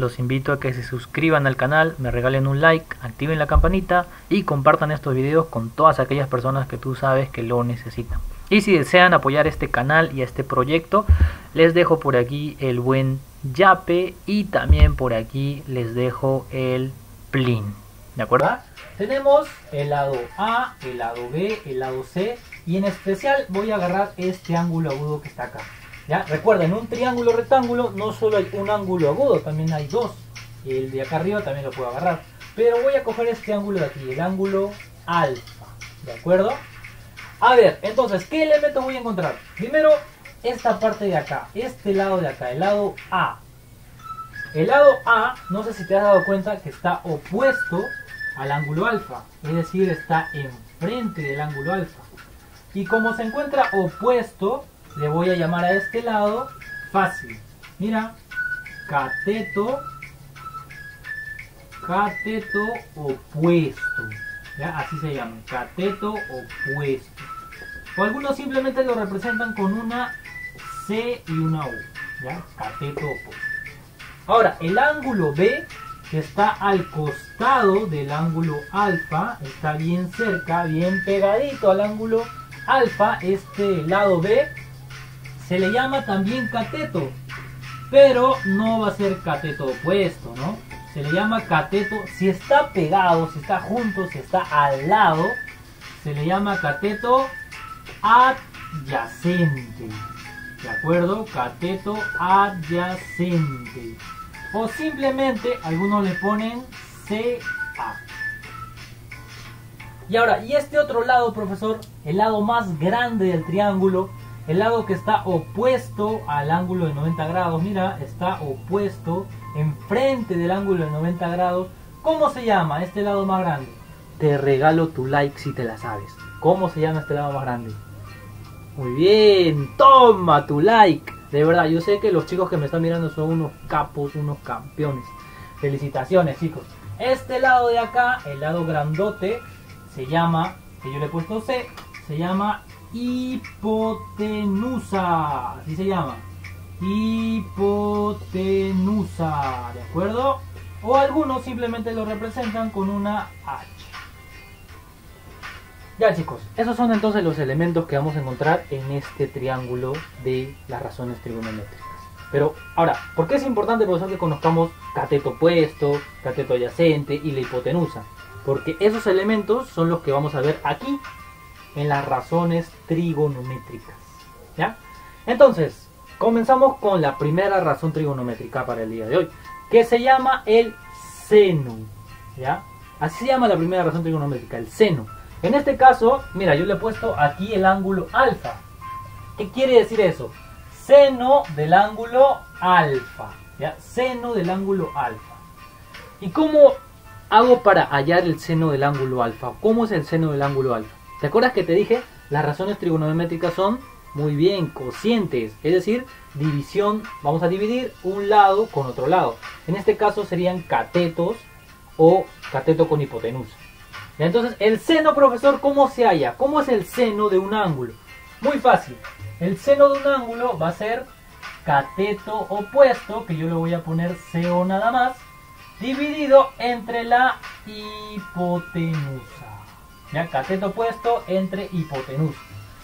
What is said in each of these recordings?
los invito a que se suscriban al canal, me regalen un like, activen la campanita y compartan estos videos con todas aquellas personas que tú sabes que lo necesitan. Y si desean apoyar este canal y este proyecto, les dejo por aquí el buen Yape y también por aquí les dejo el Plin. ¿De acuerdo? Tenemos el lado A, el lado B, el lado C y en especial voy a agarrar este ángulo agudo que está acá. ¿Ya? Recuerden, un triángulo rectángulo no solo hay un ángulo agudo, también hay dos. El de acá arriba también lo puedo agarrar. Pero voy a coger este ángulo de aquí, el ángulo alfa. ¿De acuerdo? A ver, entonces, ¿qué elemento voy a encontrar? Primero, esta parte de acá, este lado de acá, el lado A. El lado A, no sé si te has dado cuenta que está opuesto al ángulo alfa, es decir, está enfrente del ángulo alfa. Y como se encuentra opuesto, le voy a llamar a este lado fácil. Mira, cateto, cateto opuesto. ¿Ya? Así se llama, cateto opuesto. O algunos simplemente lo representan con una C y una U. ¿Ya? Cateto opuesto. Ahora, el ángulo B que está al costado del ángulo alfa, está bien cerca, bien pegadito al ángulo alfa, este lado B, se le llama también cateto, pero no va a ser cateto opuesto, ¿no? Se le llama cateto, si está pegado, si está junto, si está al lado, se le llama cateto adyacente. ¿De acuerdo? Cateto adyacente. O simplemente algunos le ponen CA. Y ahora, y este otro lado, profesor, el lado más grande del triángulo, el lado que está opuesto al ángulo de 90 grados, mira, está opuesto enfrente del ángulo de 90 grados. ¿Cómo se llama este lado más grande? Te regalo tu like si te la sabes. ¿Cómo se llama este lado más grande? Muy bien, toma tu like. De verdad, yo sé que los chicos que me están mirando son unos capos, unos campeones. Felicitaciones, chicos. Este lado de acá, el lado grandote, se llama, que yo le he puesto C, se llama hipotenusa. Así se llama. Hipotenusa, ¿de acuerdo? O algunos simplemente lo representan con una H. Ya chicos, esos son entonces los elementos que vamos a encontrar en este triángulo de las razones trigonométricas. Pero ahora, ¿por qué es importante profesor que conozcamos cateto opuesto, cateto adyacente y la hipotenusa? Porque esos elementos son los que vamos a ver aquí en las razones trigonométricas. ¿Ya? Entonces, comenzamos con la primera razón trigonométrica para el día de hoy, que se llama el seno. ¿Ya? Así se llama la primera razón trigonométrica, el seno. En este caso, mira, yo le he puesto aquí el ángulo alfa. ¿Qué quiere decir eso? Seno del ángulo alfa. ¿ya? Seno del ángulo alfa. ¿Y cómo hago para hallar el seno del ángulo alfa? ¿Cómo es el seno del ángulo alfa? ¿Te acuerdas que te dije? Las razones trigonométricas son muy bien cocientes, es decir, división, vamos a dividir un lado con otro lado. En este caso serían catetos o cateto con hipotenusa. Entonces, el seno, profesor, ¿cómo se halla? ¿Cómo es el seno de un ángulo? Muy fácil. El seno de un ángulo va a ser cateto opuesto, que yo le voy a poner CO nada más, dividido entre la hipotenusa. ¿Ya? Cateto opuesto entre hipotenusa.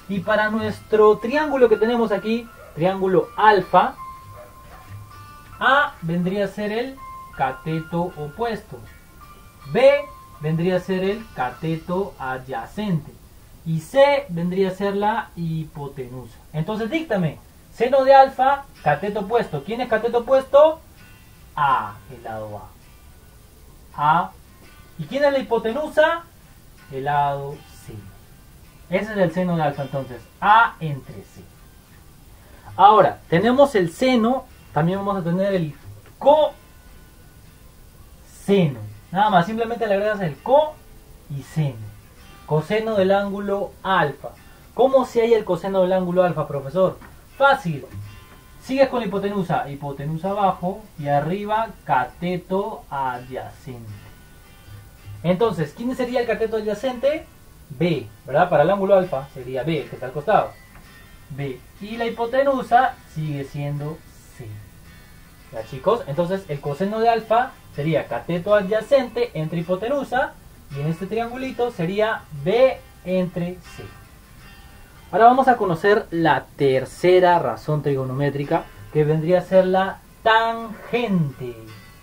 Y para nuestro triángulo que tenemos aquí, triángulo alfa, A vendría a ser el cateto opuesto. B vendría a ser el cateto adyacente. Y C vendría a ser la hipotenusa. Entonces díctame, seno de alfa, cateto opuesto. ¿Quién es cateto opuesto? A, el lado A. A. ¿Y quién es la hipotenusa? El lado C. Ese es el seno de alfa entonces. A entre C. Ahora, tenemos el seno, también vamos a tener el coseno. Nada más, simplemente le agregas el co y seno. Coseno del ángulo alfa. ¿Cómo se halla el coseno del ángulo alfa, profesor? Fácil. Sigues con la hipotenusa. Hipotenusa abajo y arriba cateto adyacente. Entonces, ¿quién sería el cateto adyacente? B, ¿verdad? Para el ángulo alfa sería B, que está al costado. B. Y la hipotenusa sigue siendo C. ¿Ya chicos? Entonces el coseno de alfa sería cateto adyacente entre hipotenusa y en este triangulito sería B entre C. Ahora vamos a conocer la tercera razón trigonométrica que vendría a ser la tangente.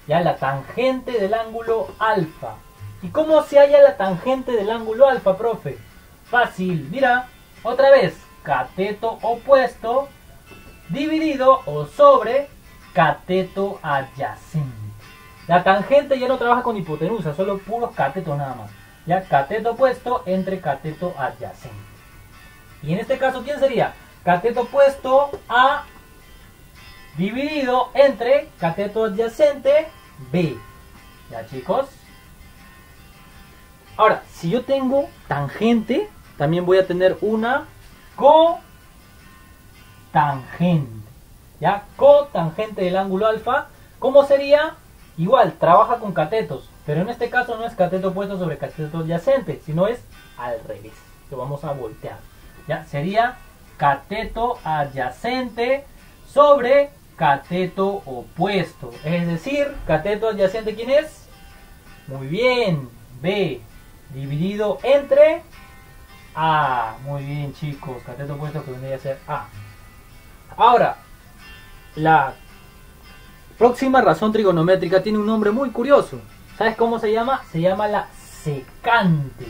Ya la tangente del ángulo alfa. ¿Y cómo se halla la tangente del ángulo alfa, profe? Fácil, mira, otra vez, cateto opuesto dividido o sobre cateto adyacente. La tangente ya no trabaja con hipotenusa, solo puros catetos nada más. Ya cateto opuesto entre cateto adyacente. Y en este caso, ¿quién sería? Cateto opuesto a dividido entre cateto adyacente B. ¿Ya chicos? Ahora, si yo tengo tangente, también voy a tener una cotangente. ¿Ya? Cotangente del ángulo alfa. ¿Cómo sería? Igual, trabaja con catetos. Pero en este caso no es cateto opuesto sobre cateto adyacente, sino es al revés. Lo vamos a voltear. ¿Ya? Sería cateto adyacente sobre cateto opuesto. Es decir, cateto adyacente, ¿quién es? Muy bien, B dividido entre A. Muy bien, chicos. Cateto opuesto que vendría a ser A. Ahora, la próxima razón trigonométrica tiene un nombre muy curioso. ¿Sabes cómo se llama? Se llama la secante.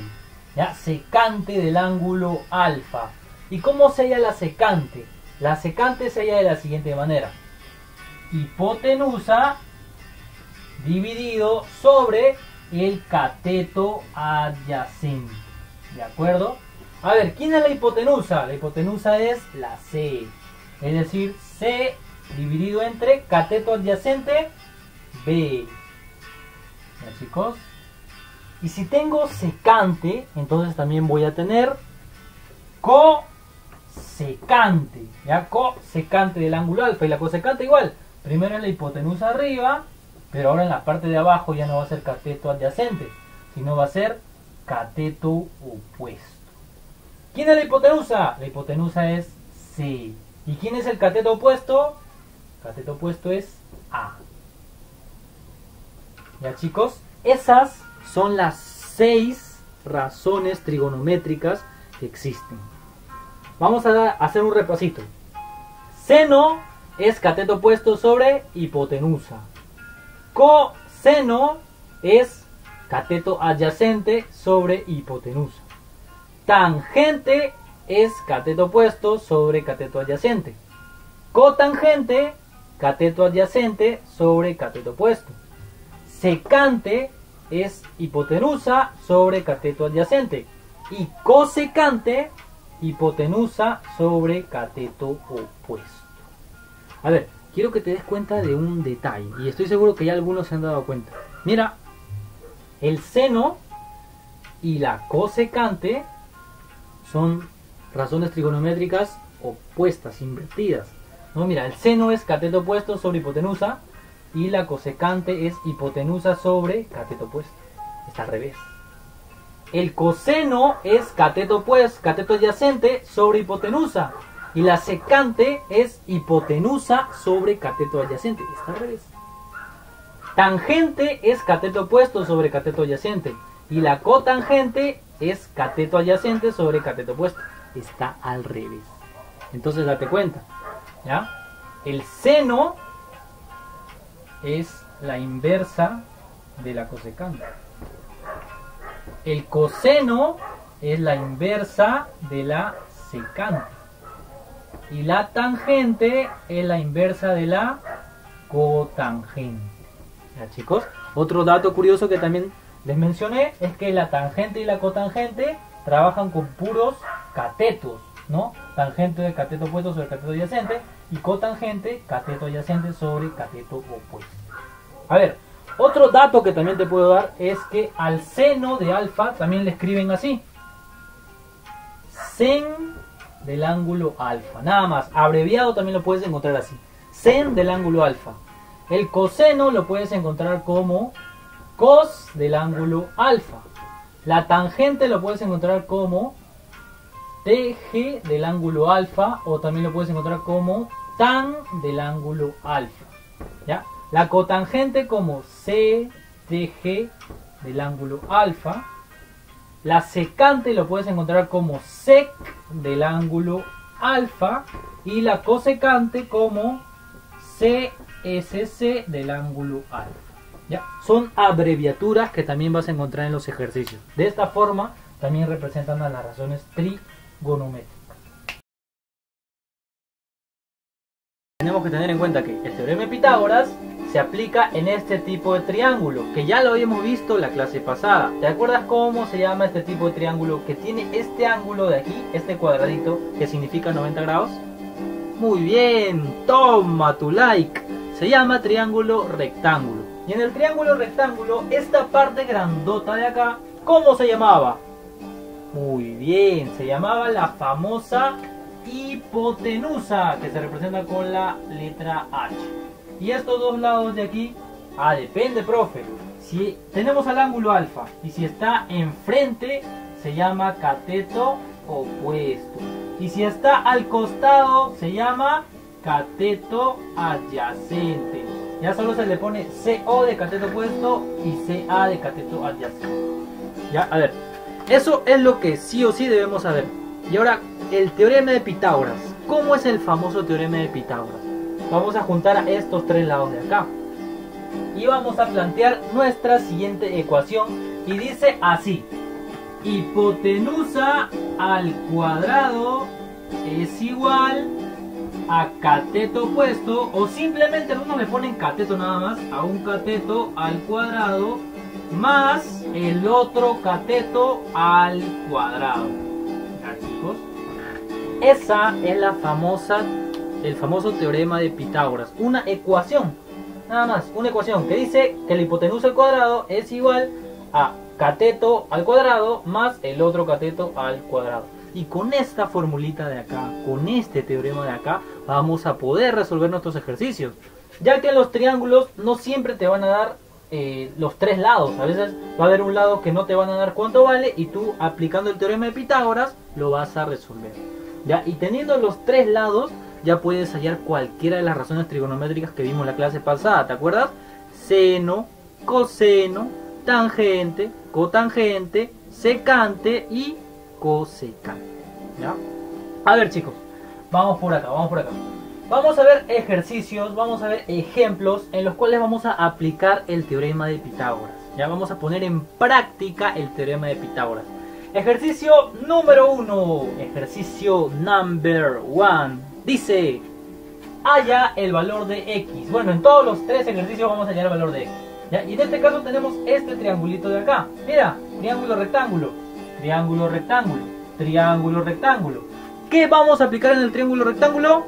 ¿Ya? Secante del ángulo alfa. ¿Y cómo se llama la secante? La secante se halla de la siguiente manera. Hipotenusa dividido sobre el cateto adyacente. ¿De acuerdo? A ver, ¿quién es la hipotenusa? La hipotenusa es la C. Es decir, C dividido entre cateto adyacente B. ¿Ya chicos? Y si tengo secante, entonces también voy a tener cosecante. ¿Ya? Cosecante del ángulo alfa. Y la cosecante igual. Primero en la hipotenusa arriba pero ahora en la parte de abajo ya no va a ser cateto adyacente, sino va a ser cateto opuesto. ¿Quién es la hipotenusa? La hipotenusa es C. ¿Y quién es el cateto opuesto? Cateto opuesto es A. Ya chicos, esas son las seis razones trigonométricas que existen. Vamos a hacer un repasito. Seno es cateto opuesto sobre hipotenusa. Coseno es cateto adyacente sobre hipotenusa. Tangente es cateto opuesto sobre cateto adyacente. Cotangente, cateto adyacente sobre cateto opuesto. Secante es hipotenusa sobre cateto adyacente. Y cosecante, hipotenusa sobre cateto opuesto. A ver, quiero que te des cuenta de un detalle. Y estoy seguro que ya algunos se han dado cuenta. Mira, el seno y la cosecante son razones trigonométricas opuestas, invertidas. No, mira, el seno es cateto opuesto sobre hipotenusa y la cosecante es hipotenusa sobre cateto opuesto. Está al revés. El coseno es cateto opuesto, cateto adyacente sobre hipotenusa y la secante es hipotenusa sobre cateto adyacente. Está al revés. Tangente es cateto opuesto sobre cateto adyacente. Y la cotangente es cateto adyacente sobre cateto opuesto. Está al revés. Entonces date cuenta. ¿Ya? El seno es la inversa de la cosecante. El coseno es la inversa de la secante. Y la tangente es la inversa de la cotangente. ¿Ya, chicos? Otro dato curioso que también les mencioné es que la tangente y la cotangente trabajan con puros catetos, ¿no? Tangente de cateto opuesto sobre cateto adyacente y cotangente, cateto adyacente sobre cateto opuesto. A ver, otro dato que también te puedo dar es que al seno de alfa también le escriben así. Sen del ángulo alfa. Nada más, abreviado también lo puedes encontrar así. Sen del ángulo alfa. El coseno lo puedes encontrar como cos del ángulo alfa. La tangente lo puedes encontrar como TG del ángulo alfa o también lo puedes encontrar como tan del ángulo alfa. ¿ya? La cotangente como CTG del ángulo alfa. La secante lo puedes encontrar como sec del ángulo alfa. Y la cosecante como CSC del ángulo alfa. ¿ya? Son abreviaturas que también vas a encontrar en los ejercicios. De esta forma también representan las razones trigonométricas. Tenemos que tener en cuenta que el teorema de Pitágoras se aplica en este tipo de triángulo, que ya lo habíamos visto la clase pasada. ¿Te acuerdas cómo se llama este tipo de triángulo que tiene este ángulo de aquí, este cuadradito, que significa 90 grados? Muy bien, toma tu like. Se llama triángulo rectángulo. Y en el triángulo rectángulo, esta parte grandota de acá, ¿cómo se llamaba? Muy bien, se llamaba la famosa hipotenusa, que se representa con la letra H. Y estos dos lados de aquí, ah, depende, profe. Si tenemos al ángulo alfa y si está enfrente, se llama cateto opuesto. Y si está al costado, se llama cateto adyacente. Ya solo se le pone CO de cateto opuesto y CA de cateto adyacente. Ya, a ver. Eso es lo que sí o sí debemos saber. Y ahora, el teorema de Pitágoras. ¿Cómo es el famoso teorema de Pitágoras? Vamos a juntar a estos tres lados de acá. Y vamos a plantear nuestra siguiente ecuación. Y dice así. Hipotenusa al cuadrado es igual a cateto opuesto. O simplemente algunos le ponen cateto nada más. A un cateto al cuadrado más el otro cateto al cuadrado. ¿Ya chicos? Esa es la famosa el famoso teorema de Pitágoras. Una ecuación, nada más, una ecuación que dice que la hipotenusa al cuadrado es igual a cateto al cuadrado más el otro cateto al cuadrado. Y con esta formulita de acá, con este teorema de acá, vamos a poder resolver nuestros ejercicios. Ya que los triángulos no siempre te van a dar eh, los tres lados. A veces va a haber un lado que no te van a dar cuánto vale y tú aplicando el teorema de Pitágoras lo vas a resolver. ¿Ya? Y teniendo los tres lados, ya puedes hallar cualquiera de las razones trigonométricas que vimos en la clase pasada, ¿te acuerdas? Seno, coseno, tangente, cotangente, secante y cosecante. ¿Ya? A ver chicos, vamos por acá, vamos por acá. Vamos a ver ejercicios, vamos a ver ejemplos en los cuales vamos a aplicar el teorema de Pitágoras. Ya vamos a poner en práctica el teorema de Pitágoras. Ejercicio número uno, ejercicio number one. Dice, haya el valor de x. Bueno, en todos los tres ejercicios vamos a hallar el valor de x. Y en este caso tenemos este triangulito de acá. Mira, triángulo rectángulo, triángulo rectángulo, triángulo rectángulo. ¿Qué vamos a aplicar en el triángulo rectángulo?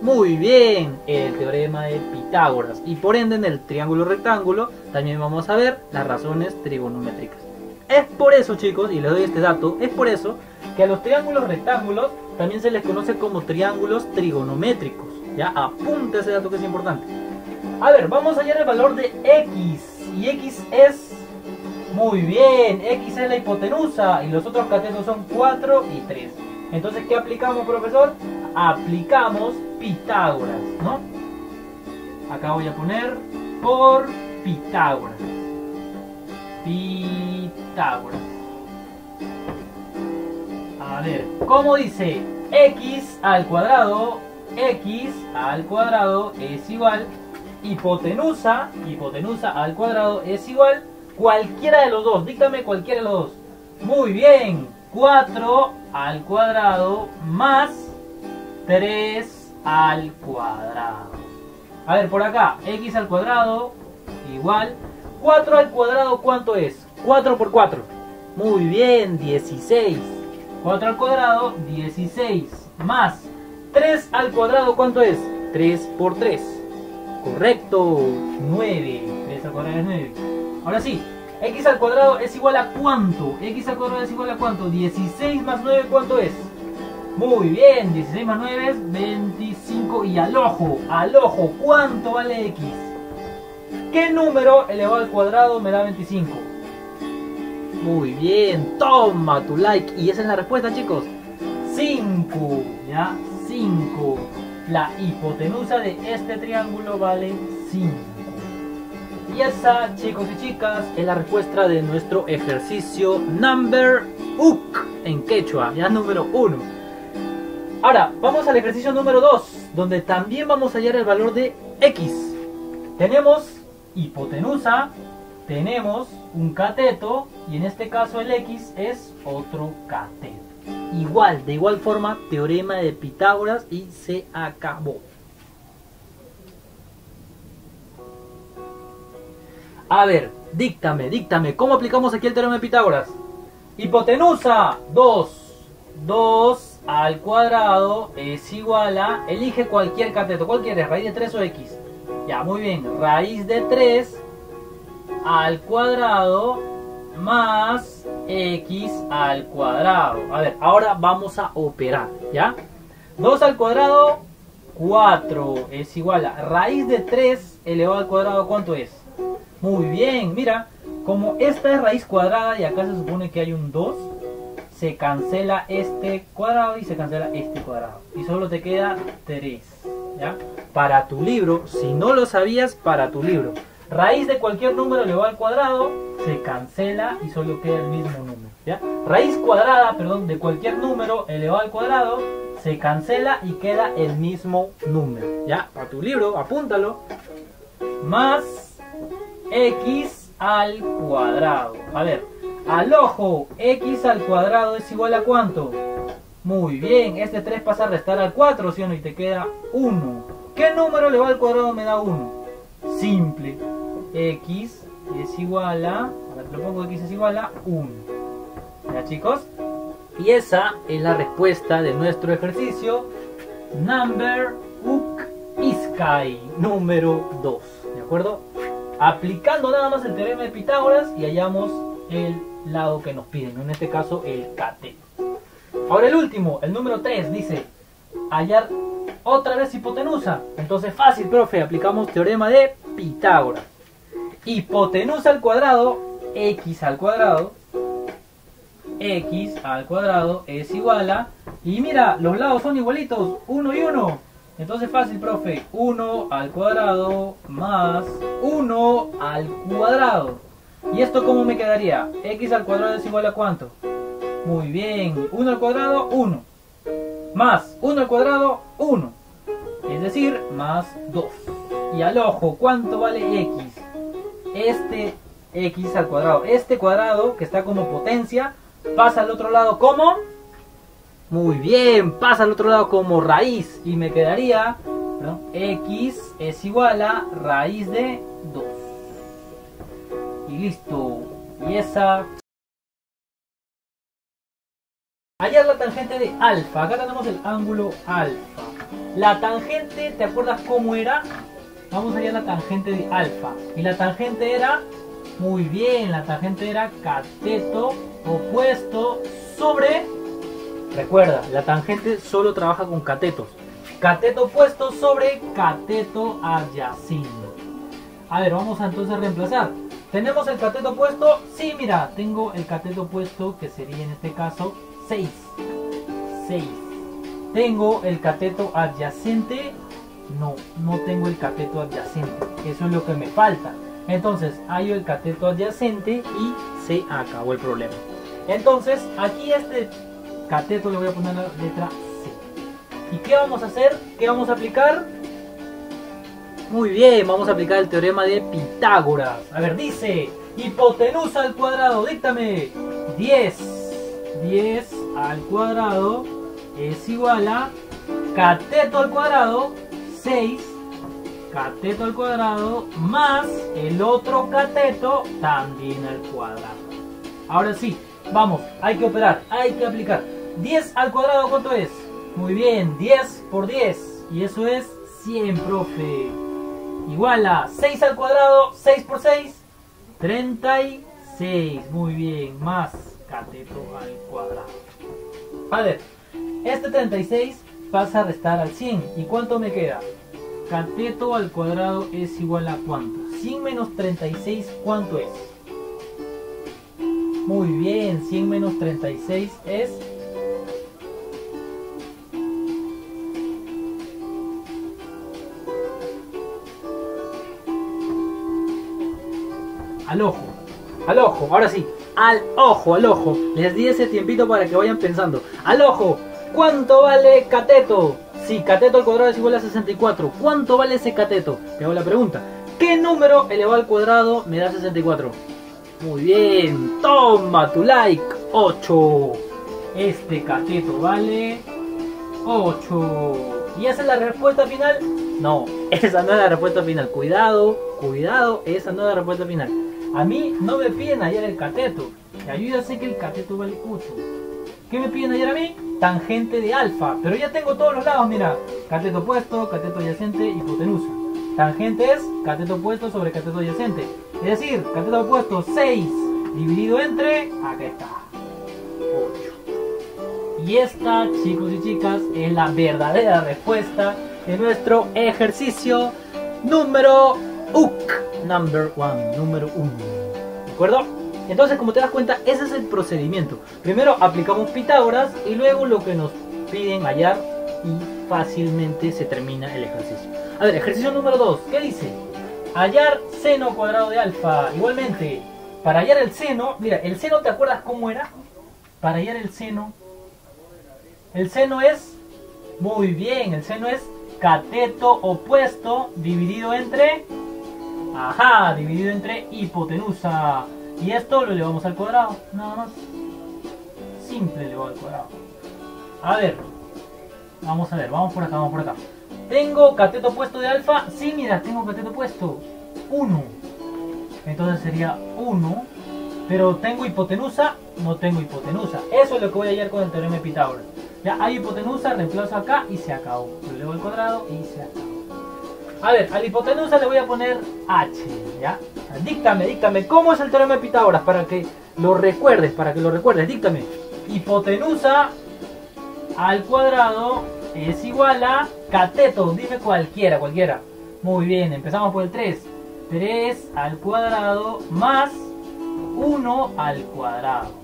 Muy bien, el teorema de Pitágoras. Y por ende en el triángulo rectángulo también vamos a ver las razones trigonométricas. Es por eso chicos, y les doy este dato, es por eso que a los triángulos rectángulos también se les conoce como triángulos trigonométricos. Ya, apunta ese dato que es importante. A ver, vamos a hallar el valor de x. Y x es... Muy bien, x es la hipotenusa y los otros catetos son 4 y 3. Entonces, ¿qué aplicamos, profesor? Aplicamos Pitágoras, ¿no? Acá voy a poner por Pitágoras. Pitágoras. Ver, ¿cómo dice? x al cuadrado, x al cuadrado es igual, hipotenusa, hipotenusa al cuadrado es igual, cualquiera de los dos, dígame cualquiera de los dos. Muy bien, 4 al cuadrado más 3 al cuadrado. A ver, por acá, x al cuadrado igual, 4 al cuadrado, ¿cuánto es? 4 por 4. Muy bien, 16. 4 al cuadrado, 16. Más 3 al cuadrado, ¿cuánto es? 3 por 3. Correcto, 9. 3 al cuadrado es 9. Ahora sí, x al cuadrado es igual a cuánto? x al cuadrado es igual a cuánto? 16 más 9, ¿cuánto es? Muy bien, 16 más 9 es 25. Y al ojo, al ojo, ¿cuánto vale x? ¿Qué número elevado al cuadrado me da 25? Muy bien, toma tu like. Y esa es la respuesta, chicos. 5, ¿ya? 5. la hipotenusa de este triángulo vale 5. Y esa, chicos y chicas, es la respuesta de nuestro ejercicio number uk en quechua, ya número 1. Ahora, vamos al ejercicio número 2, donde también vamos a hallar el valor de x. Tenemos hipotenusa, tenemos un cateto, y en este caso el x es otro cateto. Igual, de igual forma, teorema de Pitágoras y se acabó. A ver, díctame, díctame, ¿cómo aplicamos aquí el teorema de Pitágoras? Hipotenusa 2. 2 al cuadrado es igual a, elige cualquier cateto, ¿cuál quieres? ¿Raíz de 3 o x? Ya, muy bien, raíz de 3 al cuadrado más x al cuadrado. A ver, ahora vamos a operar, ¿ya? 2 al cuadrado, 4 es igual a raíz de 3 elevado al cuadrado, ¿cuánto es? Muy bien, mira, como esta es raíz cuadrada y acá se supone que hay un 2, se cancela este cuadrado y se cancela este cuadrado. Y solo te queda 3, ¿ya? Para tu libro, si no lo sabías, para tu libro. Raíz de cualquier número elevado al cuadrado se cancela y solo queda el mismo número. Raíz cuadrada, perdón, de cualquier número elevado al cuadrado se cancela y queda el mismo número. ¿Ya? Para tu libro, apúntalo. Más x al cuadrado. A ver, al ojo, x al cuadrado es igual a cuánto? Muy bien, este 3 pasa a restar al 4, ¿sí o no? Y te queda 1. ¿Qué número elevado al cuadrado me da 1? Simple x es igual a, ahora te lo pongo, x es igual a 1. ¿Ya chicos? Y esa es la respuesta de nuestro ejercicio number uk iskai número 2. ¿De acuerdo? Aplicando nada más el teorema de Pitágoras y hallamos el lado que nos piden, en este caso el cateto. Ahora el último, el número 3, dice hallar otra vez hipotenusa. Entonces fácil, profe, aplicamos teorema de Pitágoras hipotenusa al cuadrado, x al cuadrado, x al cuadrado es igual a, y mira, los lados son igualitos, 1 y 1. Entonces fácil, profe, 1 al cuadrado más 1 al cuadrado. ¿Y esto cómo me quedaría? x al cuadrado es igual a cuánto? Muy bien, 1 al cuadrado, 1. Más 1 al cuadrado, 1. Es decir, más 2. Y al ojo, ¿cuánto vale x? Este x al cuadrado. Este cuadrado que está como potencia pasa al otro lado como... Muy bien, pasa al otro lado como raíz y me quedaría x es igual a raíz de 2. Y listo. Y esa... Es la tangente de alfa. Acá tenemos el ángulo alfa. La tangente, ¿te acuerdas cómo era? Vamos allá a la tangente de alfa. Y la tangente era, muy bien, la tangente era cateto opuesto sobre, recuerda, la tangente solo trabaja con catetos. Cateto opuesto sobre cateto adyacente. A ver, vamos a entonces reemplazar. ¿Tenemos el cateto opuesto? Sí, mira, tengo el cateto opuesto que sería en este caso 6. 6. Tengo el cateto adyacente no, no tengo el cateto adyacente. Eso es lo que me falta. Entonces, hay el cateto adyacente y se acabó el problema. Entonces, aquí este cateto le voy a poner la letra C. ¿Y qué vamos a hacer? ¿Qué vamos a aplicar? Muy bien, vamos a aplicar el teorema de Pitágoras. A ver, dice, hipotenusa al cuadrado, díctame, 10. 10 al cuadrado es igual a cateto al cuadrado 6 cateto al cuadrado más el otro cateto también al cuadrado. Ahora sí, vamos, hay que operar, hay que aplicar. 10 al cuadrado, ¿cuánto es? Muy bien, 10 por 10. Y eso es 100, profe. Igual a 6 al cuadrado, 6 por 6, 36. Muy bien, más cateto al cuadrado. Ver, este 36 pasa a restar al 100. ¿Y cuánto me queda? Cateto al cuadrado es igual a cuánto? 100 menos 36, ¿cuánto es? Muy bien, 100 menos 36 es... Al ojo, al ojo, ahora sí, al ojo, al ojo. Les di ese tiempito para que vayan pensando. Al ojo, ¿cuánto vale cateto? Si cateto al cuadrado es igual a 64, ¿cuánto vale ese cateto? Te hago la pregunta. ¿Qué número elevado al cuadrado me da 64? Muy bien, toma tu like, 8. Este cateto vale 8. ¿Y esa es la respuesta final? No, esa no es la respuesta final. Cuidado, cuidado, esa no es la respuesta final. A mí no me piden hallar el cateto. Y yo ya sé que el cateto vale 8. ¿Qué me piden hallar a mí? Tangente de alfa. Pero ya tengo todos los lados, mira. Cateto opuesto, cateto adyacente, hipotenusa. Tangente es cateto opuesto sobre cateto adyacente. Es decir, cateto opuesto 6 dividido entre... Acá está. 8. Y esta, chicos y chicas, es la verdadera respuesta de nuestro ejercicio número UK. Number one, número 1. ¿De acuerdo? Entonces, como te das cuenta, ese es el procedimiento. Primero aplicamos Pitágoras y luego lo que nos piden hallar y fácilmente se termina el ejercicio. A ver, ejercicio número 2. ¿Qué dice? Hallar seno cuadrado de alfa. Igualmente, para hallar el seno, mira, el seno, ¿te acuerdas cómo era? Para hallar el seno, el seno es, muy bien, el seno es cateto opuesto dividido entre, ajá, dividido entre hipotenusa. Y esto lo elevamos al cuadrado, nada más. Simple elevado al cuadrado. A ver, vamos a ver, vamos por acá, vamos por acá. ¿Tengo cateto opuesto de alfa? Sí, mira, tengo cateto opuesto. 1. Entonces sería 1. Pero tengo hipotenusa, no tengo hipotenusa. Eso es lo que voy a hallar con el teorema de Pitágoras. Ya hay hipotenusa, reemplazo acá y se acabó. Lo elevo al cuadrado y se acabó. A ver, a hipotenusa le voy a poner h, ¿ya? Díctame, díctame, ¿cómo es el teorema de Pitágoras? Para que lo recuerdes, para que lo recuerdes, díctame. Hipotenusa al cuadrado es igual a cateto, dime cualquiera, cualquiera. Muy bien, empezamos por el 3. 3 al cuadrado más 1 al cuadrado.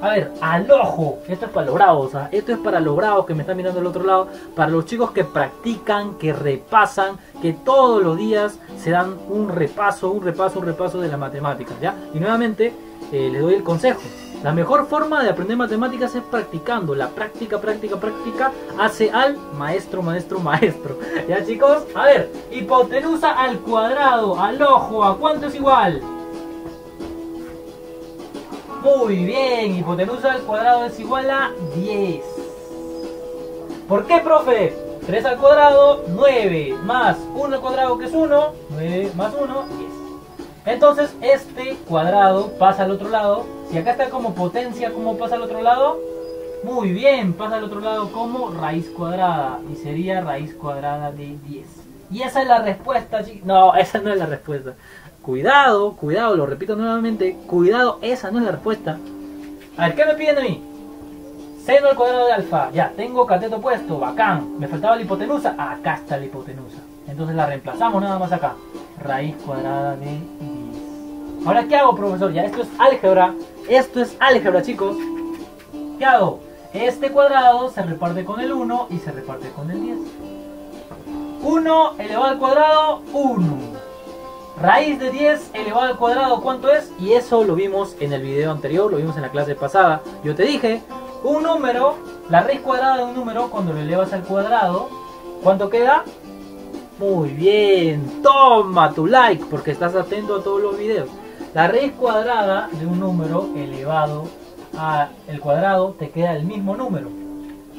A ver, al ojo. Esto es para los bravos. ¿ah? Esto es para los bravos que me están mirando del otro lado. Para los chicos que practican, que repasan, que todos los días se dan un repaso, un repaso, un repaso de las matemáticas. ¿ya? Y nuevamente eh, les doy el consejo. La mejor forma de aprender matemáticas es practicando. La práctica, práctica, práctica hace al maestro, maestro, maestro. ¿Ya chicos? A ver, hipotenusa al cuadrado, al ojo, ¿a cuánto es igual? Muy bien, hipotenusa al cuadrado es igual a 10. ¿Por qué, profe? 3 al cuadrado, 9, más 1 al cuadrado que es 1, 9 más 1, 10. Entonces este cuadrado pasa al otro lado. Si acá está como potencia, ¿cómo pasa al otro lado? Muy bien, pasa al otro lado como raíz cuadrada. Y sería raíz cuadrada de 10. Y esa es la respuesta, chicos. No, esa no es la respuesta. Cuidado, cuidado, lo repito nuevamente. Cuidado, esa no es la respuesta. A ver, ¿qué me piden de mí? Seno al cuadrado de alfa. Ya, tengo cateto puesto, bacán. Me faltaba la hipotenusa. Acá está la hipotenusa. Entonces la reemplazamos nada más acá. Raíz cuadrada de 10. Ahora, ¿qué hago, profesor? Ya, esto es álgebra. Esto es álgebra, chicos. ¿Qué hago? Este cuadrado se reparte con el 1 y se reparte con el 10. 1 elevado al cuadrado, 1. Raíz de 10 elevado al cuadrado, ¿cuánto es? Y eso lo vimos en el video anterior, lo vimos en la clase pasada. Yo te dije, un número, la raíz cuadrada de un número, cuando lo elevas al cuadrado, ¿cuánto queda? Muy bien, toma tu like porque estás atento a todos los videos. La raíz cuadrada de un número elevado al cuadrado te queda el mismo número.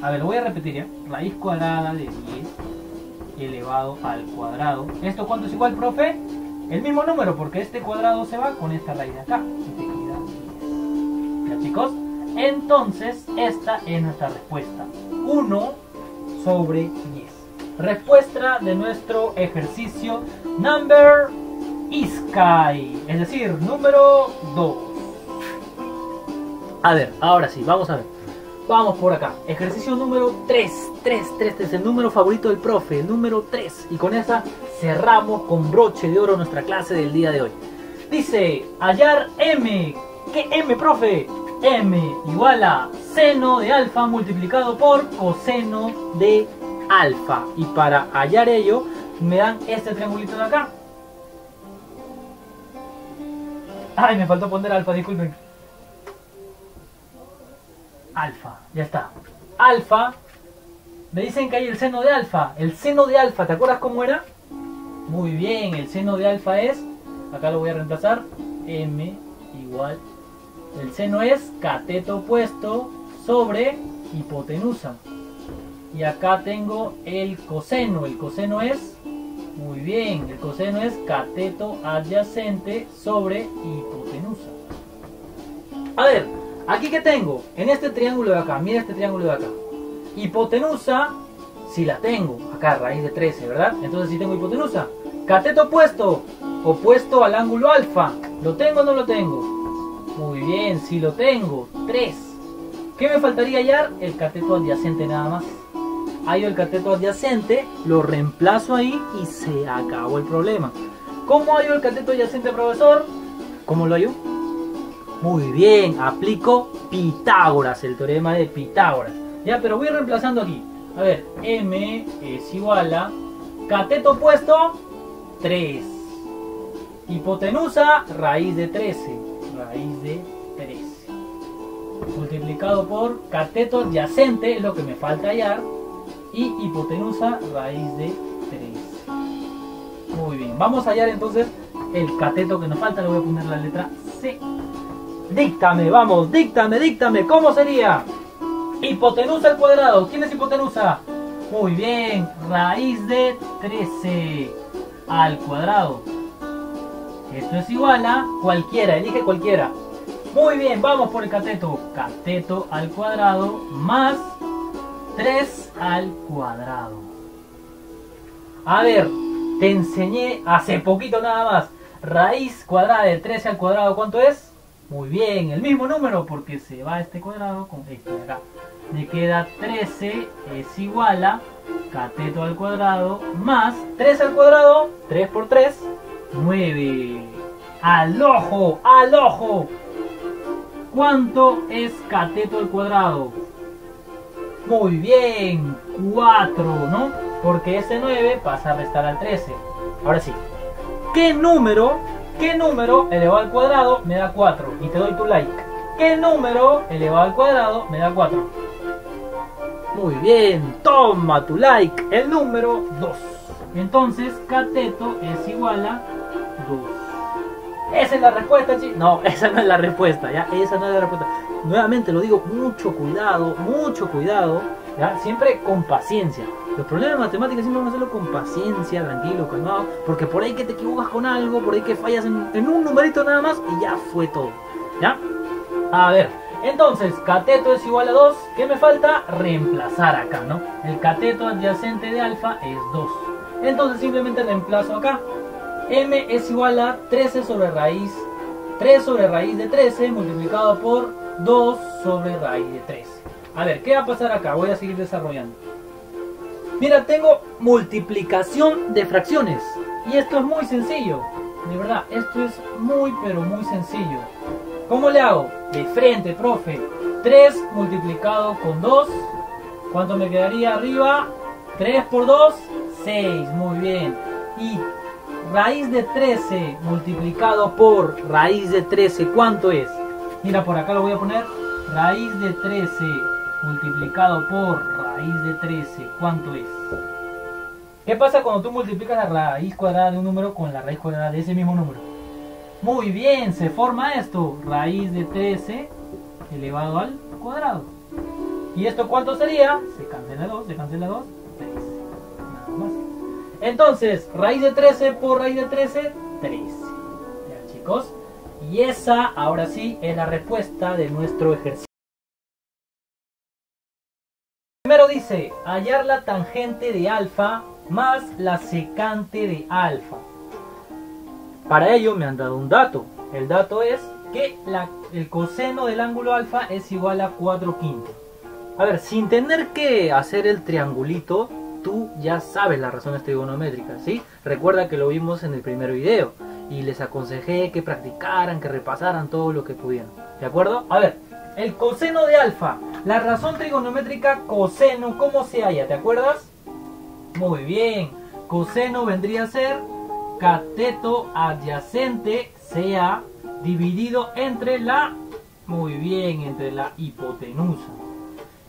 A ver, lo voy a repetir ya. Raíz cuadrada de 10 elevado al cuadrado. ¿Esto cuánto es igual, profe? El mismo número, porque este cuadrado se va con esta raíz de acá. Y te queda 10. ¿Ya, chicos? Entonces, esta es nuestra respuesta. 1 sobre 10. Respuesta de nuestro ejercicio number Sky, es decir, número 2. A ver, ahora sí, vamos a ver. Vamos por acá. Ejercicio número 3. 3, 3, 3. El número favorito del profe. El número 3. Y con esa cerramos con broche de oro nuestra clase del día de hoy. Dice, hallar M. ¿Qué M, profe? M igual a seno de alfa multiplicado por coseno de alfa. Y para hallar ello, me dan este triangulito de acá. Ay, me faltó poner alfa, disculpen. Alfa, ya está. Alfa. Me dicen que hay el seno de alfa. El seno de alfa, ¿te acuerdas cómo era? Muy bien, el seno de alfa es, acá lo voy a reemplazar, m igual. El seno es cateto opuesto sobre hipotenusa. Y acá tengo el coseno. El coseno es, muy bien, el coseno es cateto adyacente sobre hipotenusa. A ver, aquí que tengo, en este triángulo de acá, mira este triángulo de acá. Hipotenusa, si la tengo, acá raíz de 13, ¿verdad? Entonces si tengo hipotenusa. Cateto opuesto, opuesto al ángulo alfa. ¿Lo tengo o no lo tengo? Muy bien, si lo tengo, 3. ¿Qué me faltaría hallar? El cateto adyacente nada más hallo el cateto adyacente, lo reemplazo ahí y se acabó el problema. ¿Cómo hallo el cateto adyacente, profesor? ¿Cómo lo hallo? Muy bien, aplico Pitágoras, el teorema de Pitágoras. Ya, pero voy reemplazando aquí. A ver, m es igual a cateto opuesto 3. Hipotenusa, raíz de 13. Raíz de 13. Multiplicado por cateto adyacente, es lo que me falta hallar y hipotenusa raíz de 3. Muy bien, vamos a hallar entonces el cateto que nos falta, le voy a poner la letra C. Díctame, vamos, díctame, díctame, ¿cómo sería? Hipotenusa al cuadrado, ¿quién es hipotenusa? Muy bien, raíz de 13 al cuadrado. Esto es igual a cualquiera, elige cualquiera. Muy bien, vamos por el cateto. Cateto al cuadrado más 3 al cuadrado. A ver, te enseñé hace poquito nada más. Raíz cuadrada de 13 al cuadrado, ¿cuánto es? Muy bien, el mismo número porque se va este cuadrado con este de acá. Me queda 13 es igual a cateto al cuadrado más 3 al cuadrado, 3 por 3, 9. Al ojo, al ojo. ¿Cuánto es cateto al cuadrado? Muy bien, 4, ¿no? Porque ese 9 pasa a restar al 13. Ahora sí, ¿qué número, qué número elevado al cuadrado me da 4? Y te doy tu like. ¿Qué número elevado al cuadrado me da 4? Muy bien, toma tu like. El número 2. Entonces, cateto es igual a 2. Esa es la respuesta, chicos. No, esa no es la respuesta, ¿ya? Esa no es la respuesta nuevamente lo digo, mucho cuidado, mucho cuidado, ¿ya? siempre con paciencia. Los problemas de matemáticas siempre vamos a hacerlo con paciencia, tranquilo, calmado, porque por ahí que te equivocas con algo, por ahí que fallas en, un numerito nada más y ya fue todo. ¿Ya? A ver, entonces, cateto es igual a 2. ¿Qué me falta? Reemplazar acá, ¿no? El cateto adyacente de alfa es 2. Entonces simplemente reemplazo acá. M es igual a 13 sobre raíz 3 sobre raíz de 13 multiplicado por 2 sobre raíz de 13. A ver, ¿qué va a pasar acá? Voy a seguir desarrollando. Mira, tengo multiplicación de fracciones. Y esto es muy sencillo. De verdad, esto es muy, pero muy sencillo. ¿Cómo le hago? De frente, profe. 3 multiplicado con 2. ¿Cuánto me quedaría arriba? 3 por 2, 6. Muy bien. Y raíz de 13 multiplicado por raíz de 13, ¿cuánto es? Mira, por acá lo voy a poner. Raíz de 13 multiplicado por raíz de 13, ¿cuánto es? ¿Qué pasa cuando tú multiplicas la raíz cuadrada de un número con la raíz cuadrada de ese mismo número? Muy bien, se forma esto. Raíz de 13 elevado al cuadrado. ¿Y esto cuánto sería? Se cancela 2, se cancela 2, 3. Nada más. Entonces, raíz de 13 por raíz de 13, 13. Ya chicos. Y esa, ahora sí, es la respuesta de nuestro ejercicio. Primero dice, hallar la tangente de alfa más la secante de alfa. Para ello me han dado un dato. El dato es que el coseno del ángulo alfa es igual a 4 quintos. A ver, sin tener que hacer el triangulito, tú ya sabes las razones trigonométricas, ¿sí? Recuerda que lo vimos en el primer video y les aconsejé que practicaran, que repasaran todo lo que pudieran. ¿De acuerdo? A ver, el coseno de alfa, la razón trigonométrica coseno, ¿cómo se halla? ¿Te acuerdas? Muy bien, coseno vendría a ser cateto adyacente sea dividido entre la, muy bien, entre la hipotenusa.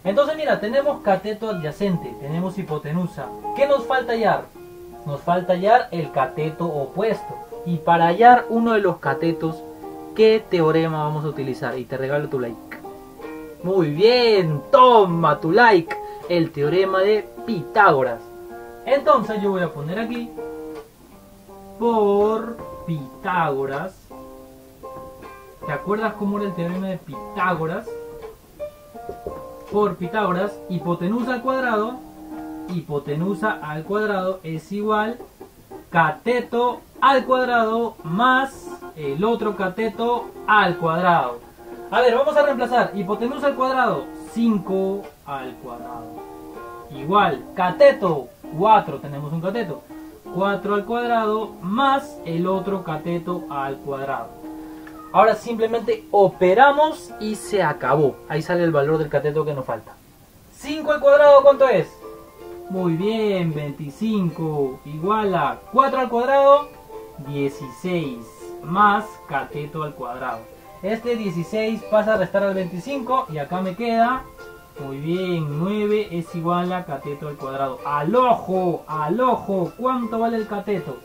Entonces mira, tenemos cateto adyacente, tenemos hipotenusa. ¿Qué nos falta hallar? Nos falta hallar el cateto opuesto. Y para hallar uno de los catetos, ¿qué teorema vamos a utilizar? Y te regalo tu like. Muy bien, toma tu like. El teorema de Pitágoras. Entonces yo voy a poner aquí por Pitágoras. ¿Te acuerdas cómo era el teorema de Pitágoras? Por Pitágoras, hipotenusa al cuadrado, hipotenusa al cuadrado es igual cateto al cuadrado más el otro cateto al cuadrado. A ver, vamos a reemplazar hipotenusa al cuadrado, 5 al cuadrado. Igual, cateto, 4, tenemos un cateto. 4 al cuadrado más el otro cateto al cuadrado. Ahora simplemente operamos y se acabó. Ahí sale el valor del cateto que nos falta. 5 al cuadrado, ¿cuánto es? Muy bien, 25 igual a 4 al cuadrado, 16 más cateto al cuadrado. Este 16 pasa a restar al 25 y acá me queda, muy bien, 9 es igual a cateto al cuadrado. Al ojo, al ojo, ¿cuánto vale el cateto?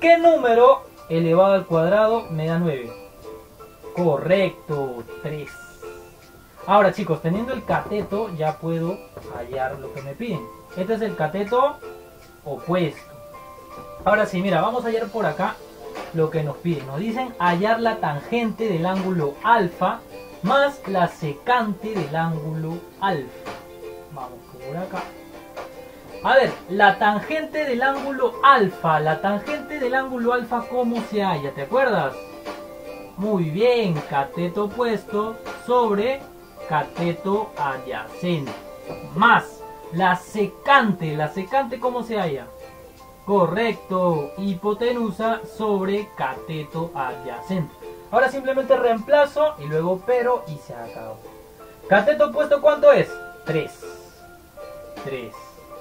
¿Qué número elevado al cuadrado me da 9? Correcto, 3. Ahora chicos, teniendo el cateto ya puedo hallar lo que me piden. Este es el cateto opuesto. Ahora sí, mira, vamos a hallar por acá lo que nos piden. Nos dicen hallar la tangente del ángulo alfa más la secante del ángulo alfa. Vamos por acá. A ver, la tangente del ángulo alfa. La tangente del ángulo alfa, ¿cómo se halla? ¿Te acuerdas? Muy bien, cateto opuesto sobre cateto adyacente. Más la secante, la secante ¿cómo se halla? Correcto, hipotenusa sobre cateto adyacente. Ahora simplemente reemplazo y luego pero y se acabó. Cateto opuesto ¿cuánto es? 3. 3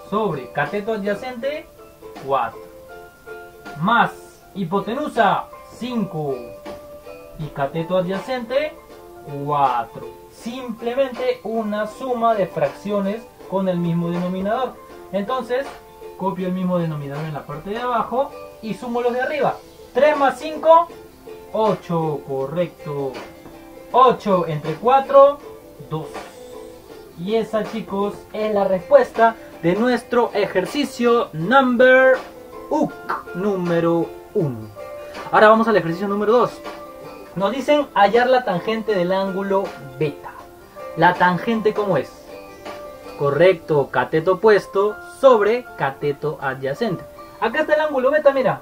sobre cateto adyacente 4. Más hipotenusa 5 y cateto adyacente 4. Simplemente una suma de fracciones con el mismo denominador. Entonces, copio el mismo denominador en la parte de abajo y sumo los de arriba. 3 más 5, 8, correcto. 8 entre 4, 2. Y esa, chicos, es la respuesta de nuestro ejercicio number UK, número 1. Ahora vamos al ejercicio número 2. Nos dicen hallar la tangente del ángulo beta. La tangente, ¿cómo es? Correcto, cateto opuesto sobre cateto adyacente. Acá está el ángulo beta, mira.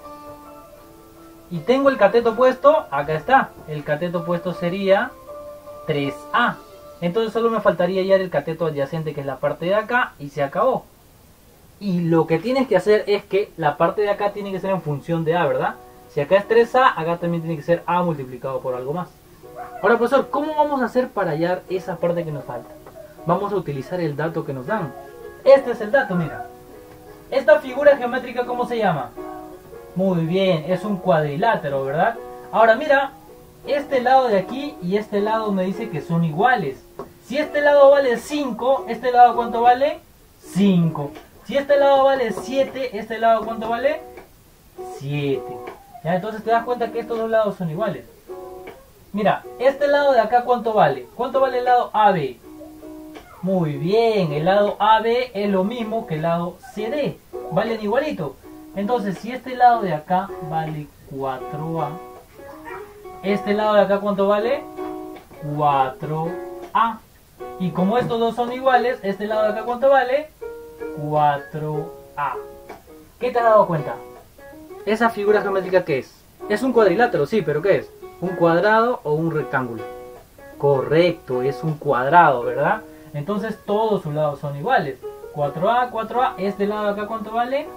Y tengo el cateto opuesto, acá está. El cateto opuesto sería 3A. Entonces solo me faltaría ya el cateto adyacente, que es la parte de acá, y se acabó. Y lo que tienes que hacer es que la parte de acá tiene que ser en función de A, ¿verdad? Si acá es 3A, acá también tiene que ser A multiplicado por algo más. Ahora, profesor, ¿cómo vamos a hacer para hallar esa parte que nos falta? Vamos a utilizar el dato que nos dan. Este es el dato, mira. Esta figura geométrica, ¿cómo se llama? Muy bien, es un cuadrilátero, ¿verdad? Ahora mira, este lado de aquí y este lado me dice que son iguales. Si este lado vale 5, ¿este lado cuánto vale? 5. Si este lado vale 7, ¿este lado cuánto vale? 7. ¿Ya? Entonces te das cuenta que estos dos lados son iguales. Mira, este lado de acá ¿cuánto vale? ¿Cuánto vale el lado AB? Muy bien, el lado AB es lo mismo que el lado CD. Valen igualito. Entonces, si este lado de acá vale 4A, este lado de acá ¿cuánto vale? 4A. Y como estos dos son iguales, este lado de acá ¿cuánto vale? 4A. ¿Qué te has dado cuenta? ¿Esa figura geométrica qué es? Es un cuadrilátero, sí, pero ¿qué es? ¿Un cuadrado o un rectángulo? Correcto, es un cuadrado, ¿verdad? Entonces todos sus lados son iguales. 4A, 4A, este lado acá ¿cuánto vale?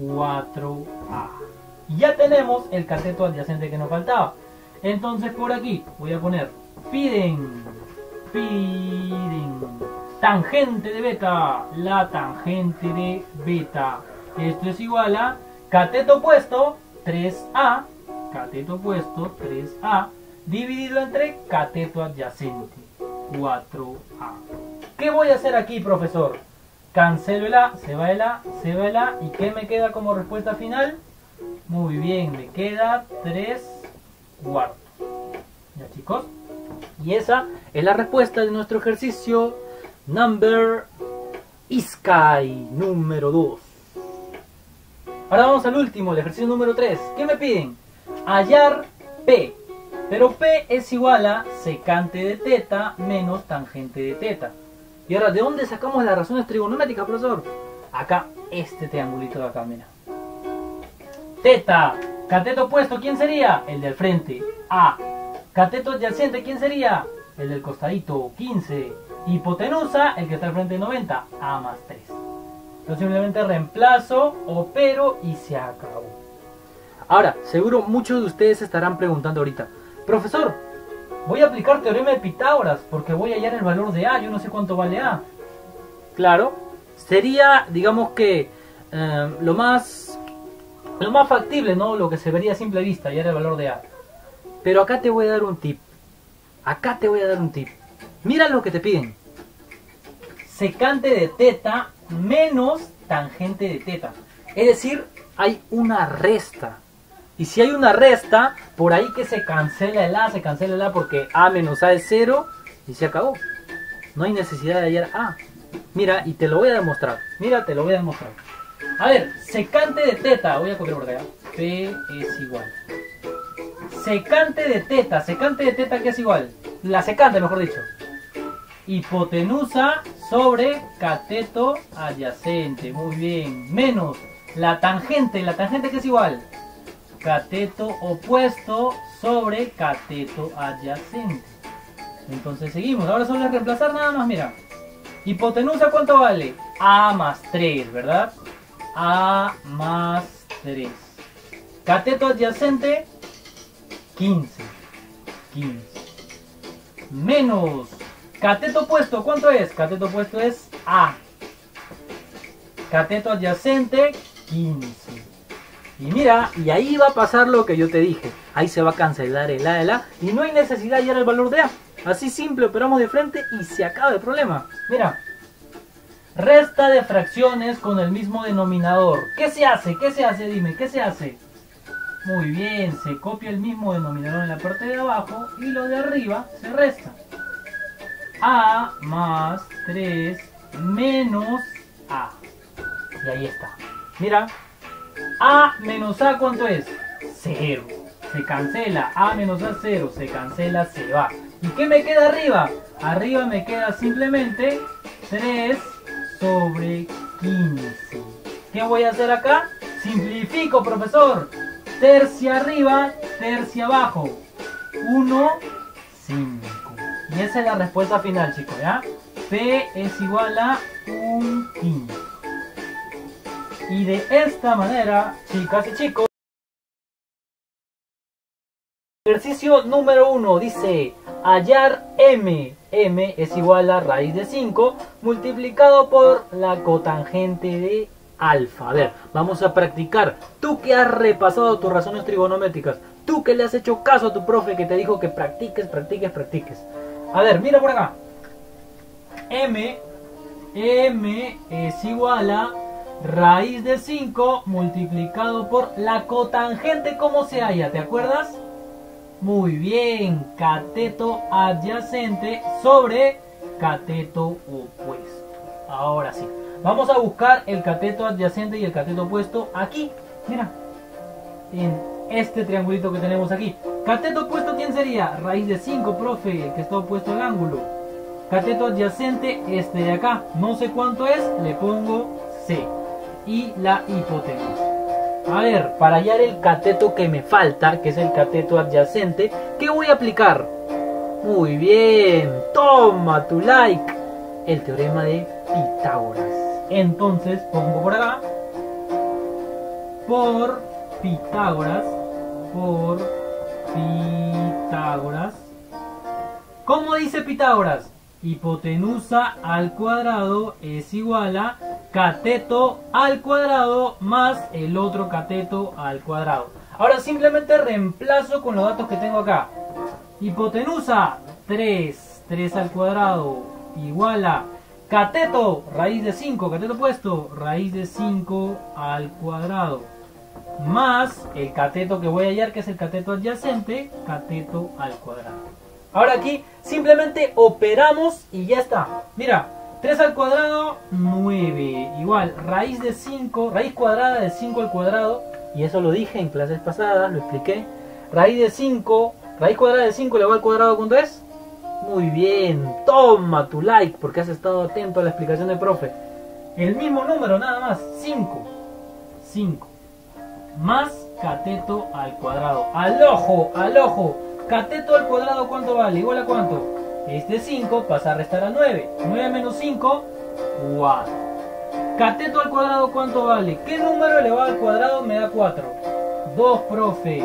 4A. Y ya tenemos el cateto adyacente que nos faltaba. Entonces por aquí voy a poner piden, piden, tangente de beta, la tangente de beta. Esto es igual a cateto opuesto 3A, cateto opuesto 3A dividido entre cateto adyacente, 4A. ¿Qué voy a hacer aquí, profesor? Cancelo el A, se va el A, se va el A, ¿y qué me queda como respuesta final? Muy bien, me queda 3 cuartos. ¿Ya chicos? Y esa es la respuesta de nuestro ejercicio number Sky número 2. Ahora vamos al último, el ejercicio número 3. ¿Qué me piden? Hallar P. Pero P es igual a secante de teta menos tangente de teta. Y ahora, ¿de dónde sacamos las razones trigonométricas, profesor? Acá, este triangulito de acá, mira. Teta, cateto opuesto, ¿quién sería? El del frente, A. Cateto adyacente, ¿quién sería? El del costadito, 15. Hipotenusa, el que está al frente, 90, A más 3. Entonces simplemente reemplazo, opero y se acabó. Ahora, seguro muchos de ustedes estarán preguntando ahorita, profesor, voy a aplicar teorema de Pitágoras porque voy a hallar el valor de A, yo no sé cuánto vale A. Claro, sería, digamos que, eh, lo más lo más factible, ¿no? Lo que se vería a simple vista, hallar el valor de A. Pero acá te voy a dar un tip. Acá te voy a dar un tip. Mira lo que te piden. Secante de teta menos tangente de teta. Es decir, hay una resta. Y si hay una resta, por ahí que se cancela el A, se cancela el A porque A menos A es 0 y se acabó. No hay necesidad de hallar A. Mira, y te lo voy a demostrar. Mira, te lo voy a demostrar. A ver, secante de teta, voy a copiar por acá. P es igual. Secante de teta, secante de teta que es igual. La secante, mejor dicho. Hipotenusa sobre cateto adyacente. Muy bien. Menos la tangente, la tangente que es igual. Cateto opuesto sobre cateto adyacente. Entonces seguimos. Ahora solo es reemplazar nada más, mira. Hipotenusa, ¿cuánto vale? A más 3, ¿verdad? A más 3. Cateto adyacente, 15. 15. Menos. Cateto opuesto, ¿cuánto es? Cateto opuesto es A. Cateto adyacente, 15. Y mira, y ahí va a pasar lo que yo te dije. Ahí se va a cancelar el A, el A. Y no hay necesidad de hallar el valor de A. Así simple, operamos de frente y se acaba el problema. Mira. Resta de fracciones con el mismo denominador. ¿Qué se hace? ¿Qué se hace? Dime, ¿qué se hace? Muy bien, se copia el mismo denominador en la parte de abajo y lo de arriba se resta. A más 3 menos A. Y ahí está. Mira, A menos A, ¿cuánto es? 0. Se cancela. A menos A, 0. Se cancela, se va. ¿Y qué me queda arriba? Arriba me queda simplemente 3 sobre 15. ¿Qué voy a hacer acá? Simplifico, profesor. Tercia arriba, tercia abajo. 1, 5. Y esa es la respuesta final, chicos, ¿ya? P es igual a un quinto. Y de esta manera, chicas y chicos, ejercicio número 1 dice hallar m. m es igual a raíz de 5 multiplicado por la cotangente de alfa. A ver, vamos a practicar. Tú que has repasado tus razones trigonométricas, tú que le has hecho caso a tu profe que te dijo que practiques, practiques, practiques. A ver, mira por acá. M, M es igual a raíz de 5 multiplicado por la cotangente como se halla, ¿te acuerdas? Muy bien, cateto adyacente sobre cateto opuesto. Ahora sí, vamos a buscar el cateto adyacente y el cateto opuesto aquí. Mira, en este triangulito que tenemos aquí. Cateto opuesto, ¿quién sería? Raíz de 5, profe, el que está opuesto al ángulo. Cateto adyacente, este de acá. No sé cuánto es, le pongo C. Y la hipotenusa. A ver, para hallar el cateto que me falta, que es el cateto adyacente, ¿qué voy a aplicar? Muy bien, toma tu like. El teorema de Pitágoras. Entonces, pongo por acá. Por Pitágoras. Por Pitágoras. ¿Cómo dice Pitágoras? Hipotenusa al cuadrado es igual a cateto al cuadrado más el otro cateto al cuadrado. Ahora simplemente reemplazo con los datos que tengo acá. Hipotenusa, 3. 3 al cuadrado igual a cateto, raíz de 5, cateto puesto, raíz de 5 al cuadrado. Más el cateto que voy a hallar, que es el cateto adyacente, cateto al cuadrado. Ahora aquí simplemente operamos y ya está. Mira, 3 al cuadrado, 9. Igual, raíz de 5, raíz cuadrada de 5 al cuadrado. Y eso lo dije en clases pasadas, lo expliqué. Raíz de 5, raíz cuadrada de 5 elevado al cuadrado, ¿cuánto es? Muy bien, toma tu like porque has estado atento a la explicación del profe. El mismo número, nada más, 5. 5. Más cateto al cuadrado. Al ojo, al ojo. Cateto al cuadrado, ¿cuánto vale? Igual a cuánto? Este 5 pasa a restar a 9. 9 menos 5, 4. Cateto al cuadrado, ¿cuánto vale? ¿Qué número elevado al cuadrado me da 4? 2, profe.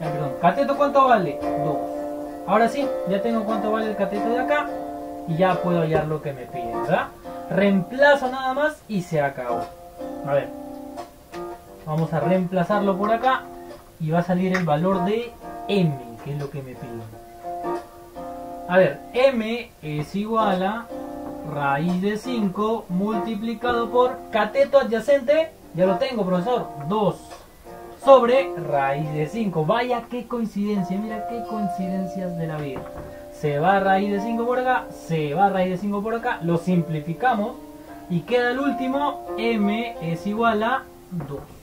perdón. ¿Cateto cuánto vale? 2. Ahora sí, ya tengo cuánto vale el cateto de acá. Y ya puedo hallar lo que me piden, ¿verdad? Reemplazo nada más y se acabó. A ver. Vamos a reemplazarlo por acá. Y va a salir el valor de m, que es lo que me piden. A ver, m es igual a raíz de 5 multiplicado por cateto adyacente, ya lo tengo profesor, 2 sobre raíz de 5. Vaya qué coincidencia, mira qué coincidencias de la vida. Se va raíz de 5 por acá, se va raíz de 5 por acá, lo simplificamos y queda el último, m es igual a 2.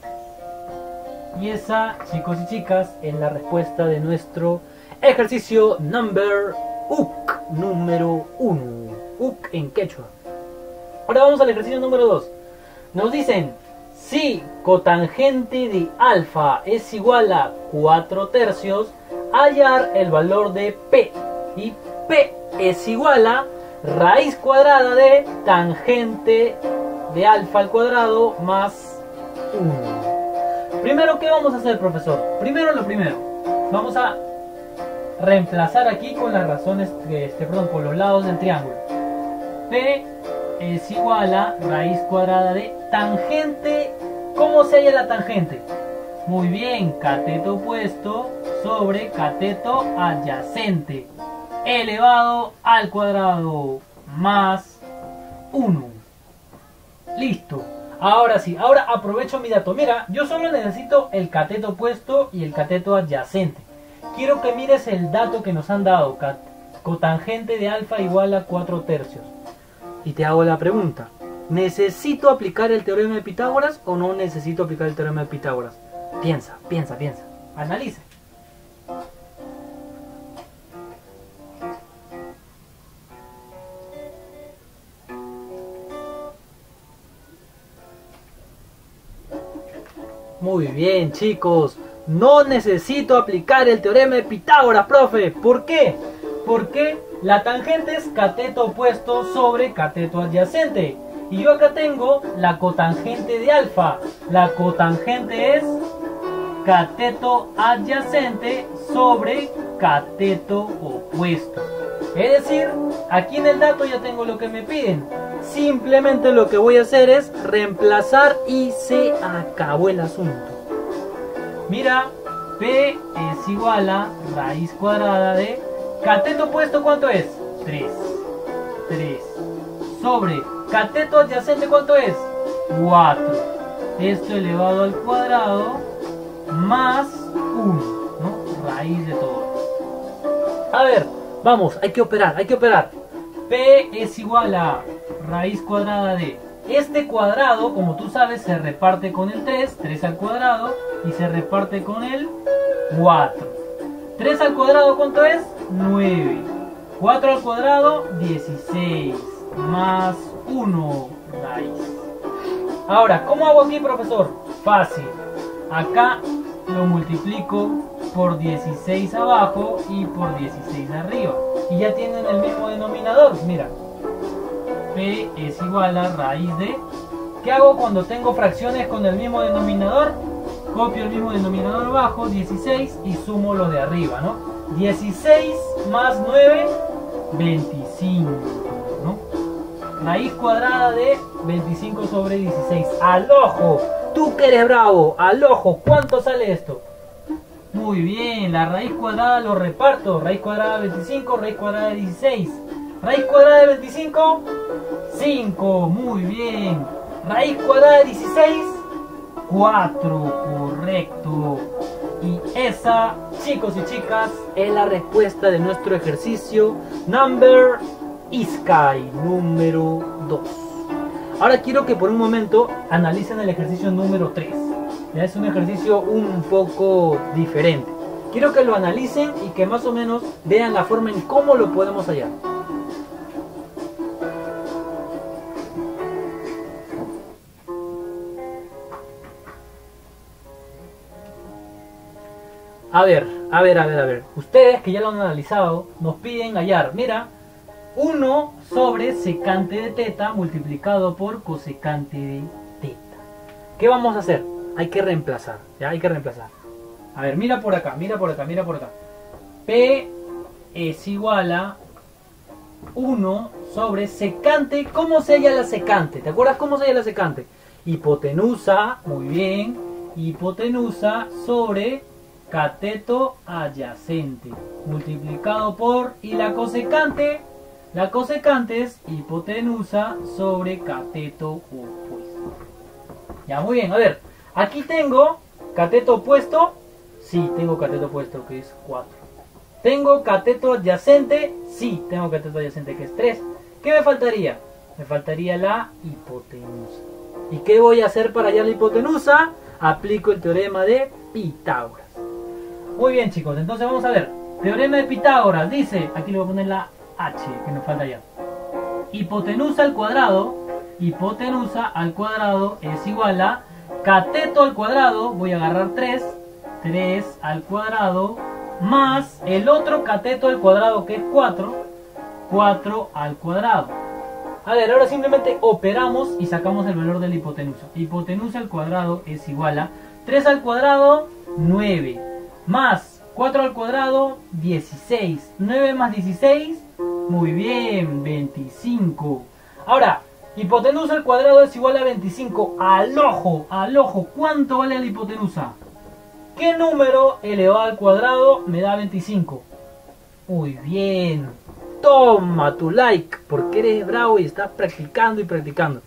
Y esa, chicos y chicas, es la respuesta de nuestro ejercicio number UC número 1. UC en quechua. Ahora vamos al ejercicio número 2. Nos dicen, si cotangente de alfa es igual a 4 tercios, hallar el valor de P. Y P es igual a raíz cuadrada de tangente de alfa al cuadrado más 1. Primero, ¿qué vamos a hacer, profesor? Primero lo primero. Vamos a reemplazar aquí con las razones, este, perdón, con los lados del triángulo. P es igual a raíz cuadrada de tangente. ¿Cómo se halla la tangente? Muy bien, cateto opuesto sobre cateto adyacente elevado al cuadrado más 1. Listo. Ahora sí, ahora aprovecho mi dato. Mira, yo solo necesito el cateto opuesto y el cateto adyacente quiero que mires el dato que nos han dado. Cotangente de alfa igual a 4 tercios. Y te hago la pregunta. ¿Necesito aplicar el teorema de Pitágoras o no necesito aplicar el teorema de Pitágoras? Piensa, piensa, piensa. Analiza. Muy bien, chicos. No necesito aplicar el teorema de Pitágoras, profe. ¿Por qué? Porque la tangente es cateto opuesto sobre cateto adyacente. Y yo acá tengo la cotangente de alfa. La cotangente es cateto adyacente sobre cateto opuesto. Es decir, aquí en el dato ya tengo lo que me piden. Simplemente lo que voy a hacer es reemplazar y se acabó el asunto. Mira, P es igual a raíz cuadrada de cateto opuesto, ¿cuánto es? 3. 3. Sobre cateto adyacente, ¿cuánto es? 4. Esto elevado al cuadrado más 1, ¿no? Raíz de todo. A ver, vamos, hay que operar, hay que operar. P es igual a raíz cuadrada de este cuadrado, como tú sabes, se reparte con el 3, 3 al cuadrado, y se reparte con el 4. 3 al cuadrado, ¿cuánto es? 9. 4 al cuadrado, 16. Más 1 raíz. Ahora, ¿cómo hago aquí, profesor? Fácil. Acá lo multiplico por 16 abajo y por 16 arriba. Y ya tienen el mismo denominador. Mira, P es igual a raíz de... ¿Qué hago cuando tengo fracciones con el mismo denominador? Copio el mismo denominador abajo, 16, y sumo los de arriba, ¿no? 16 más 9, 25, ¿no? Raíz cuadrada de 25 sobre 16. ¡Al ojo! Tú que eres bravo, al ojo, ¿cuánto sale esto? Muy bien, la raíz cuadrada lo reparto. Raíz cuadrada de 25, raíz cuadrada de 16. Raíz cuadrada de 25, 5. Muy bien. Raíz cuadrada de 16, 4. Correcto. Y esa, chicos y chicas, es la respuesta de nuestro ejercicio number Sky número 2. Ahora quiero que por un momento analicen el ejercicio número 3. Ya es un ejercicio un poco diferente. Quiero que lo analicen y que más o menos vean la forma en cómo lo podemos hallar. A ver, a ver, a ver, a ver. Ustedes que ya lo han analizado, nos piden hallar. Mira, 1 sobre secante de teta multiplicado por cosecante de teta. ¿Qué vamos a hacer? Hay que reemplazar, ¿ya? Hay que reemplazar. A ver, mira por acá, mira por acá, mira por acá. P es igual a 1 sobre secante. ¿Cómo se halla la secante? ¿Te acuerdas cómo se halla la secante? Hipotenusa, muy bien. Hipotenusa sobre cateto adyacente multiplicado por y la cosecante la cosecante es hipotenusa sobre cateto opuesto. Ya muy bien a ver aquí tengo cateto opuesto. Sí tengo cateto opuesto que es 4 tengo cateto adyacente. Sí tengo cateto adyacente que es 3 ¿qué me faltaría? me faltaría la hipotenusa. ¿y qué voy a hacer para hallar la hipotenusa? aplico el teorema de Pitágoras. Muy bien chicos, entonces vamos a ver. Teorema de Pitágoras dice, aquí le voy a poner la H que nos falta ya. Hipotenusa al cuadrado, hipotenusa al cuadrado es igual a cateto al cuadrado, voy a agarrar 3, 3 al cuadrado, más el otro cateto al cuadrado que es 4, 4 al cuadrado. A ver, ahora simplemente operamos y sacamos el valor de la hipotenusa. Hipotenusa al cuadrado es igual a 3 al cuadrado, 9 más 4 al cuadrado, 16. 9 más 16, muy bien, 25. Ahora, hipotenusa al cuadrado es igual a 25. Al ojo, al ojo, ¿cuánto vale la hipotenusa? ¿Qué número elevado al cuadrado me da 25? Muy bien. Toma tu like, porque eres bravo y estás practicando y practicando.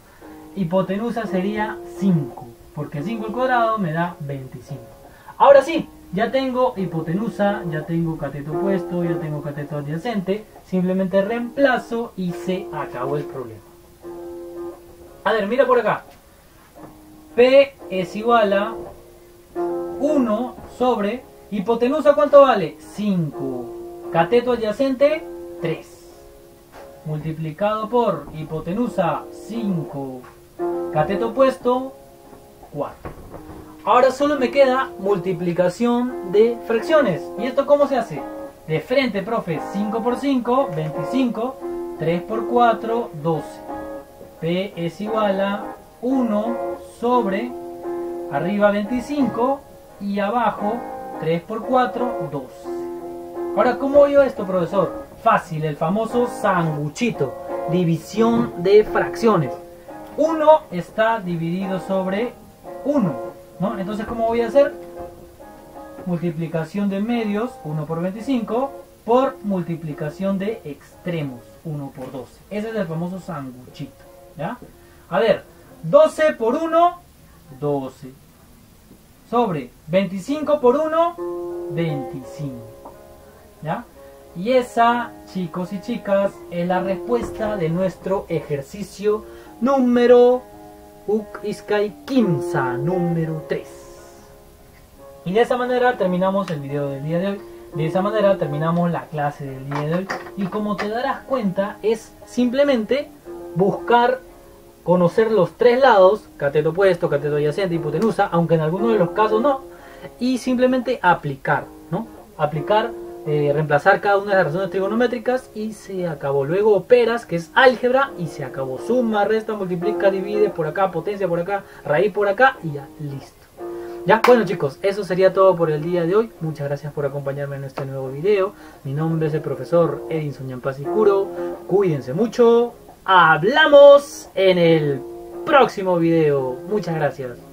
Hipotenusa sería 5, porque 5 al cuadrado me da 25. Ahora sí, ya tengo hipotenusa, ya tengo cateto opuesto, ya tengo cateto adyacente. Simplemente reemplazo y se acabó el problema. A ver, mira por acá. P es igual a 1 sobre hipotenusa, ¿cuánto vale? 5. Cateto adyacente, 3. Multiplicado por hipotenusa, 5. Cateto opuesto, 4. Ahora solo me queda multiplicación de fracciones. ¿Y esto cómo se hace? De frente, profe, 5 por 5, 25, 3 por 4, 12. P es igual a 1 sobre arriba 25 y abajo 3 por 4, 12. Ahora, ¿cómo veo esto, profesor? Fácil, el famoso sanguchito, división de fracciones. 1 está dividido sobre 1. Entonces, ¿cómo voy a hacer? Multiplicación de medios, 1 por 25, por multiplicación de extremos, 1 por 12. Ese es el famoso sanguchito, ¿ya? A ver, 12 por 1, 12. Sobre 25 por 1, 25. ¿Ya? Y esa, chicos y chicas, es la respuesta de nuestro ejercicio número Uk Iskai número 3. Y de esa manera terminamos el video del día de hoy. De esa manera terminamos la clase del día de hoy. Y como te darás cuenta, es simplemente buscar conocer los tres lados, cateto opuesto, cateto adyacente, hipotenusa, aunque en algunos de los casos no, y simplemente aplicar, ¿no? Aplicar eh, reemplazar cada una de las razones trigonométricas y se acabó. Luego operas, que es álgebra, y se acabó. Suma, resta, multiplica, divide, por acá, potencia por acá, raíz por acá, y ya, listo. Ya, bueno chicos, eso sería todo por el día de hoy. Muchas gracias por acompañarme en este nuevo video. Mi nombre es el profesor Edinson Yampasicuro. Cuídense mucho. Hablamos en el próximo video. Muchas gracias.